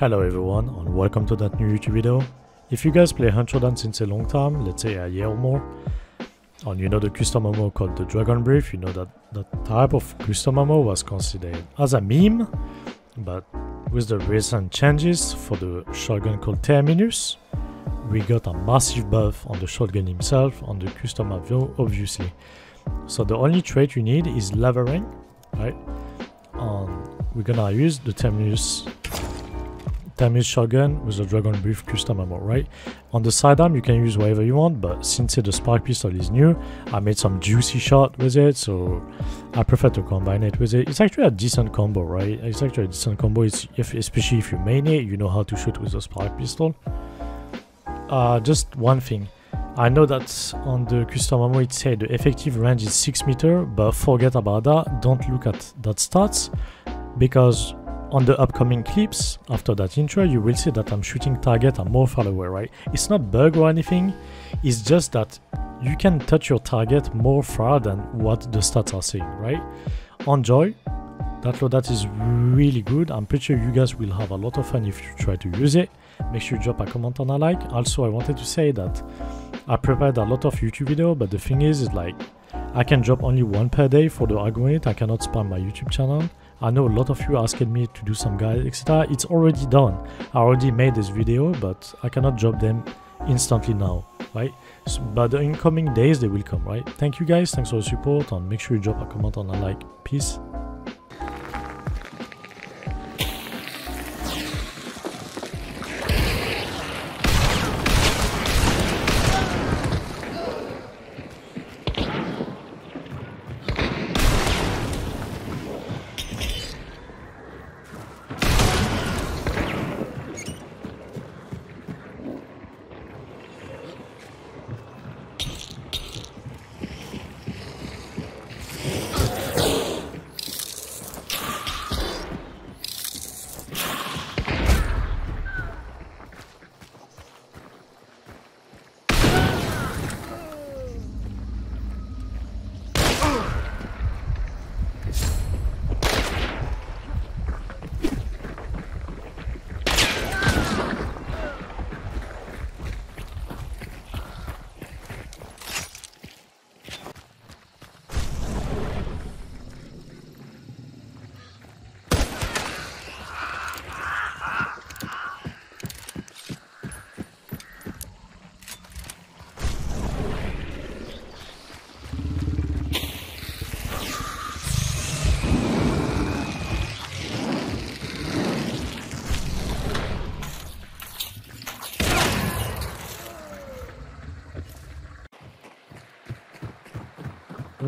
Hello everyone and welcome to that new YouTube video. If you guys play Hunt Showdown since a long time, let's say a year or more, and you know the custom ammo called the Dragon Breath, you know that that type of custom ammo was considered as a meme, but with the recent changes for the shotgun called Terminus, we got a massive buff on the shotgun himself, on the custom ammo obviously. So the only trait you need is levering, right? And we're gonna use the Terminus Terminus shotgun with the Dragon Breath custom ammo, right? On the sidearm you can use whatever you want, but since the Spark pistol is new, I made some juicy shot with it, so I prefer to combine it with it. It's actually a decent combo, right? It's actually a decent combo, it's if, especially if you main it, you know how to shoot with the Spark pistol. Uh, just one thing. I know that on the custom ammo it said the effective range is 6 meter, but forget about that. Don't look at that stats because on the upcoming clips after that intro you will see that I'm shooting target at more far away, right? It's not bug or anything, it's just that you can touch your target more far than what the stats are saying, right? Enjoy. That loadout is really good. I'm pretty sure you guys will have a lot of fun if you try to use it. Make sure you drop a comment and a like. Also, I wanted to say that I prepared a lot of YouTube video, but the thing is, is like I can drop only one per day for the algorithm. I cannot spam my YouTube channel. I know a lot of you are asking me to do some guides, etc. It's already done. I already made this video, but I cannot drop them instantly now, right? So, but the incoming days they will come, right? Thank you guys. Thanks for the support, and make sure you drop a comment and a like. Peace.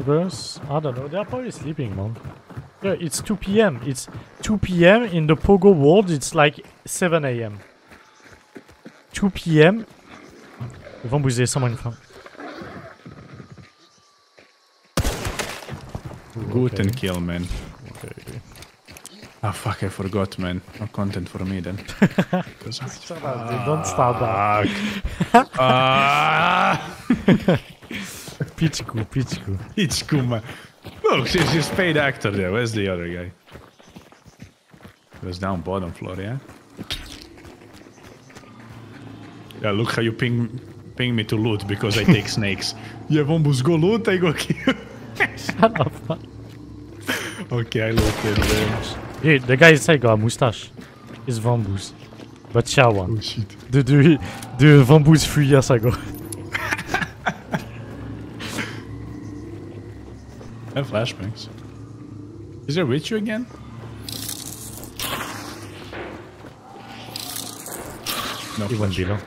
I don't know. They're probably sleeping, man. Yeah, it's 2 p.m. It's 2 p.m. in the Pogo world. It's like 7 a.m. 2 p.m. Ils vont bouger sans une femme. Good Okay. and kill, man. Okay. Ah, fuck, I forgot, man. No content for me then. 'Cause I- Shut up, dude. Don't start that. Fuck. Ah! Pichku, Pichku. It's man. Look, she's just paid actor there. Where's the other guy? He was down bottom floor, yeah? Yeah, look how you ping ping me to loot because I take snakes. Yeah, Vombus, go loot, I go kill. Shut up, man. okay, I looted them. Hey, the guy inside got a mustache. It's Vambus. But one. Oh shit. The, the, the Vambus three years ago. I have flashbangs. Is there with you again? No He went below.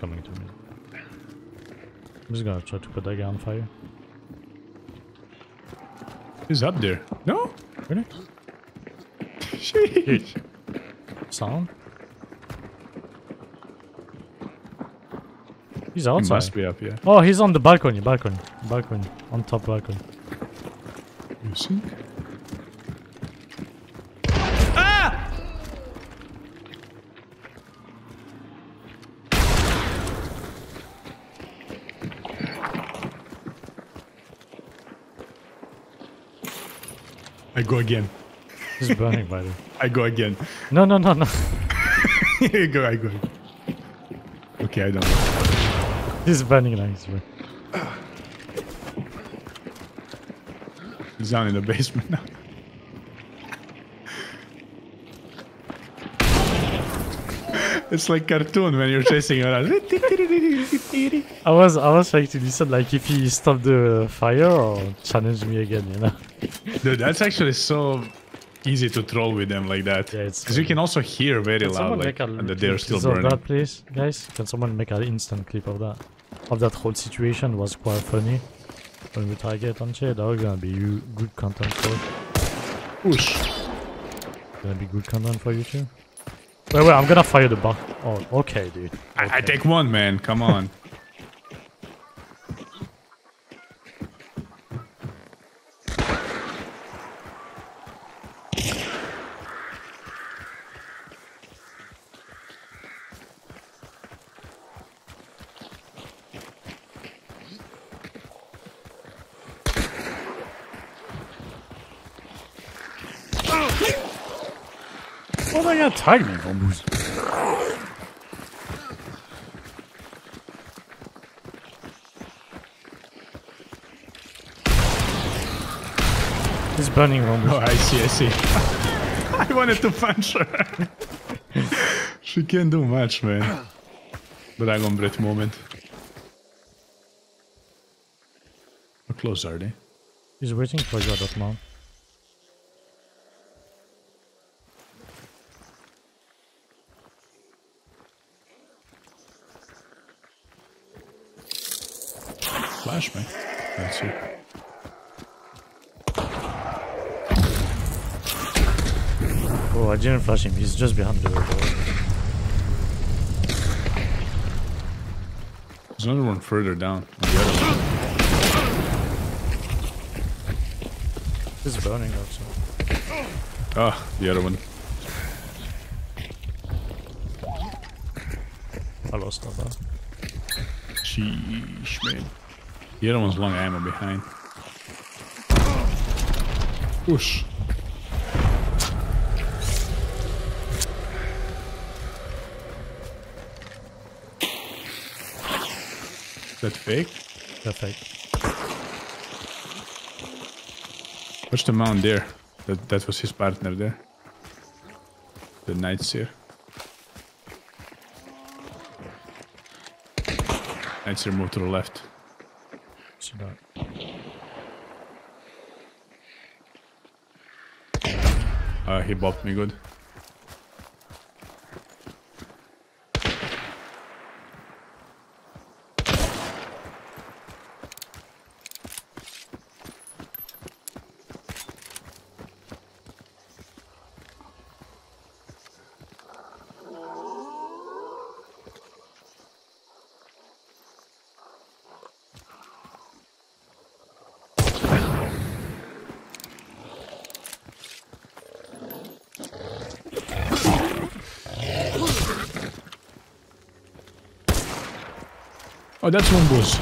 Coming to me. I'm just gonna try to put that guy on fire. He's up there. No? Really? Sheesh. Sound? He's He outside. must be up, here. Oh, he's on the balcony, balcony, balcony, on top balcony. You think? Ah! I go again. He's burning, by the way. I go again. No, no, no, no. I go, I go. Okay, I don't know. He's burning like this, bro. He's down in the basement now. It's like cartoon when you're chasing around. I was, I was trying to listen, like if he stopped the fire or challenge me again, you know. Dude, that's actually so easy to troll with them like that. Yeah, it's Because you can also hear very Can loud, like, and that little they're still clip of burning. that, please, guys? Can someone make an instant clip of that? Of that whole situation was quite funny. When we target on shit, that was gonna be you good content for Push. gonna be good content for you too. Wait, wait, I'm gonna fire the bar. Oh, okay, dude. I, I take one, man. Come on. God, tag me, burning Bombus. Oh, I see, I see. I wanted to punch her. she can't do much, man. Dragon Breath moment. How close are they? He's waiting for you at that Flash me. Let's see. Oh, I didn't flash him. He's just behind the door. There's another one further down. on The other one. He's burning also. Ah, the other one. I lost that. Sheesh, man. The other one's long ammo behind. Push. That fake? Perfect. What's the mount there? That that was his partner there. The knights here. Knights here move to the left. See that. Uh, he bopped me good. Oh, that's one boss.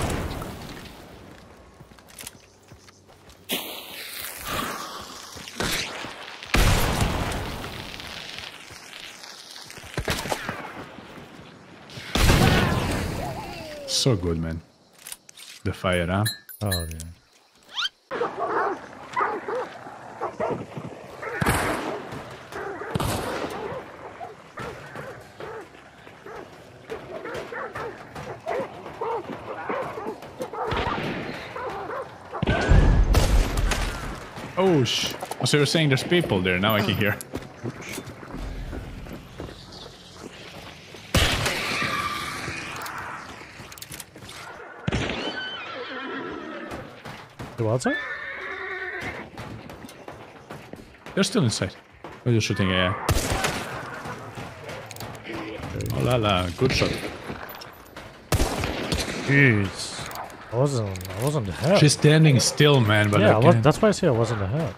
So good, man. The fire, huh? Oh, yeah. So you're saying there's people there. Now I can hear. The outside? They're still inside. Oh, you're shooting, yeah. Oh la la, good shot. Jeez. I wasn't, I wasn't hurt. She's standing still, man, but yeah, I I was, that's why I say I wasn't hurt.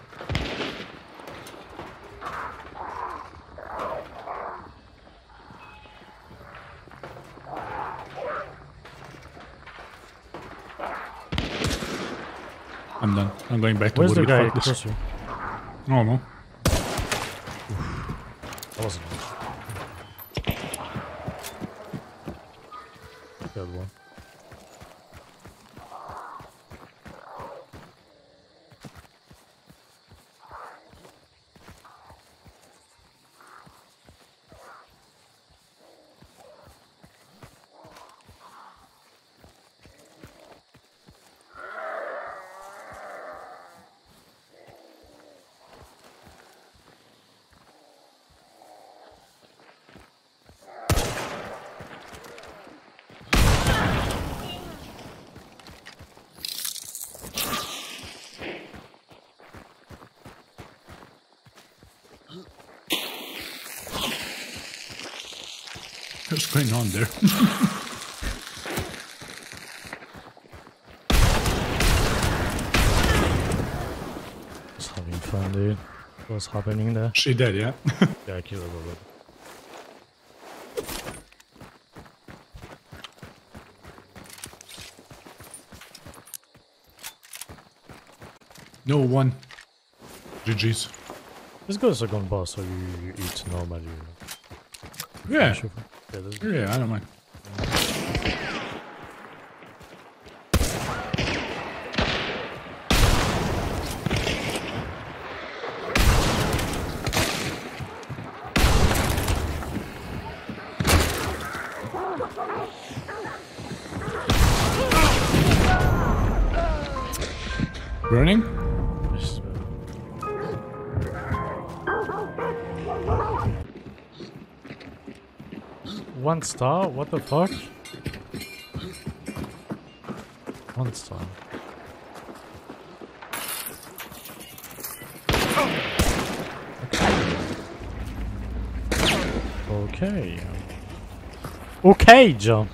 I'm done. I'm going back to Where's the guy to you? Oh no. That wasn't Good one. What's going on there? Just having fun, dude. What's happening there? she dead, yeah? Yeah, I killed her already. no one. GG's. Let's go to second boss so you, you eat normally. Yeah. Yeah, Yeah, I don't mind. Burning? Yes, One star? What the fuck? One star. Okay. Okay, John.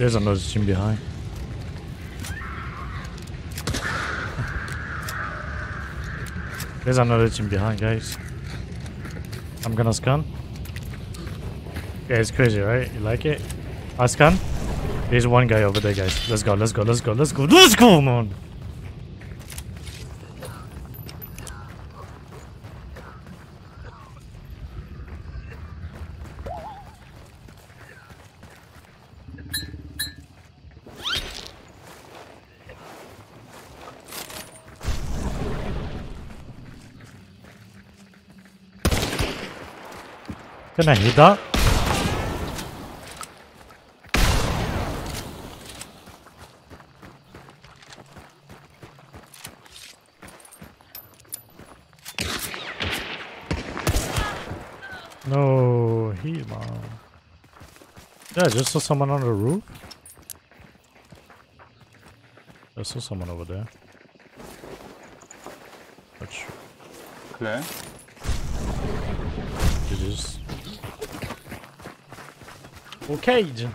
There's another team behind. There's another team behind, guys. I'm gonna scan. Yeah, it's crazy, right? You like it? I scan. There's one guy over there, guys. Let's go, let's go, let's go, let's go, let's go, man! Can I hit that? heal, man. Yeah, I just saw someone on the roof. I saw someone over there. Not sure. Claire? It is. Ok, Jin.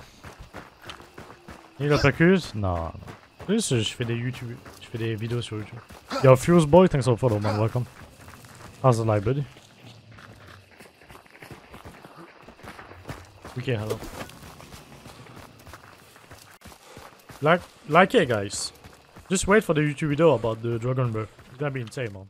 Il a pas cuse? Non, non. Juste, je fais des YouTube. Je fais des vidéos sur YouTube. Yo, Fuse Boy, thanks for follow, man. Welcome. How's the live, buddy? Okay, hello. Like, like it, guys. Just wait for the YouTube video about the Dragon Breath. It's gonna be insane, man.